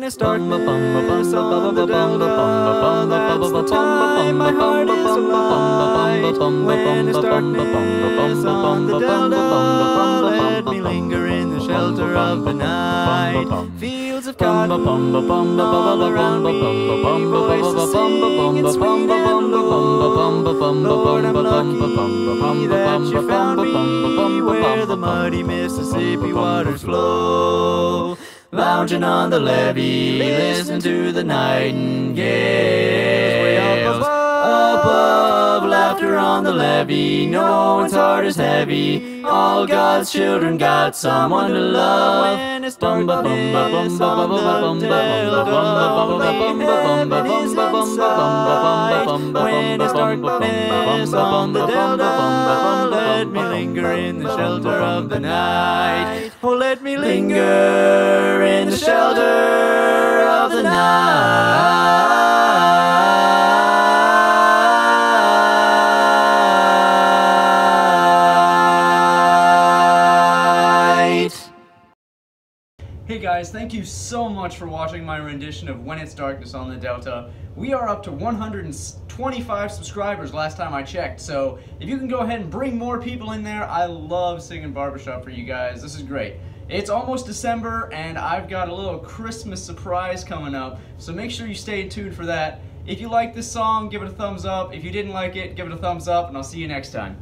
when darkness on the delta. That's the time my heart is alight. When it's darkness on the delta, let me linger in the shelter of the night. Fields of cotton all around me, voices singing sweet and low. Lord, I'm lucky that you found me where the muddy Mississippi waters flow. Lounging on the levee, listening to the nightingales. Above, laughter on the levee, no one's heart is heavy. All God's children got someone to love. When it's darkness on the delta, let me linger in the shelter of the night. Oh, let me linger Hey guys, thank you so much for watching my rendition of When It's Darkness on the Delta. We are up to 125 subscribers last time I checked, so if you can go ahead and bring more people in there, I love singing barbershop for you guys. This is great. It's almost December, and I've got a little Christmas surprise coming up, so make sure you stay tuned for that. If you like this song, give it a thumbs up. If you didn't like it, give it a thumbs up, and I'll see you next time.